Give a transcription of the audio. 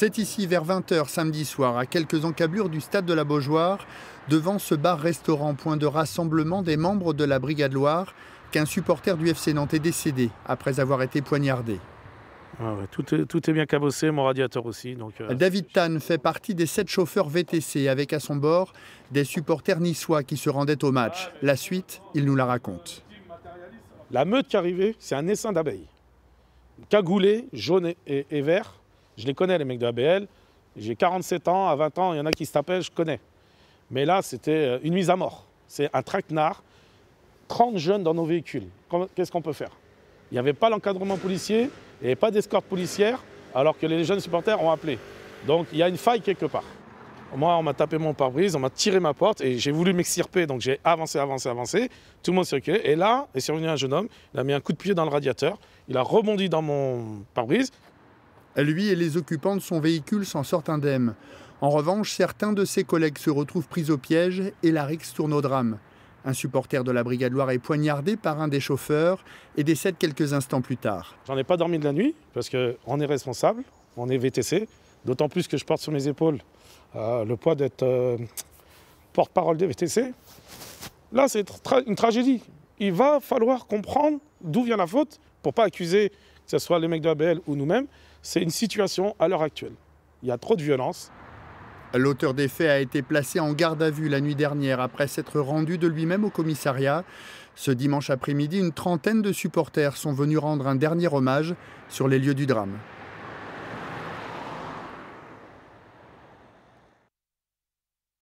C'est ici vers 20h samedi soir, à quelques encablures du stade de la Beaujoire, devant ce bar-restaurant, point de rassemblement des membres de la Brigade Loire, qu'un supporter du FC Nantes est décédé après avoir été poignardé. Ah tout, est, bien cabossé, mon radiateur aussi. Donc, euh, David Tan fait partie des sept chauffeurs VTC avec à son bord des supporters niçois qui se rendaient au match. La suite, il nous la raconte. La meute qui est arrivée, c'est un essaim d'abeilles. Cagoulé, jaune et, vert. Je les connais, les mecs de ABL. J'ai 47 ans, à 20 ans, il y en a qui se tapaient, je connais. Mais là, c'était euh, une mise à mort. C'est un traquenard. 30 jeunes dans nos véhicules. Qu'est-ce qu'on peut faire? Il n'y avait pas l'encadrement policier, il n'y avait pas d'escorte policière, alors que les jeunes supporters ont appelé. Donc il y a une faille quelque part. Moi, on m'a tapé mon pare-brise, on m'a tiré ma porte et j'ai voulu m'extirper. Donc j'ai avancé, avancé, avancé. Tout le monde s'est. Et là est survenu un jeune homme. Il a mis un coup de pied dans le radiateur. Il a rebondi dans mon pare-brise. Lui et les occupants de son véhicule s'en sortent indemnes. En revanche, certains de ses collègues se retrouvent pris au piège et la rixe tourne au drame. Un supporter de la Brigade Loire est poignardé par un des chauffeurs et décède quelques instants plus tard. J'en ai pas dormi de la nuit parce qu'on est responsable, on est VTC, d'autant plus que je porte sur mes épaules euh, le poids d'être euh, porte-parole des VTC. Là, c'est une tragédie. Il va falloir comprendre d'où vient la faute pour pas accuser que ce soit les mecs de ABL ou nous-mêmes. C'est une situation à l'heure actuelle. Il y a trop de violence. L'auteur des faits a été placé en garde à vue la nuit dernière après s'être rendu de lui-même au commissariat. Ce dimanche après-midi, une trentaine de supporters sont venus rendre un dernier hommage sur les lieux du drame.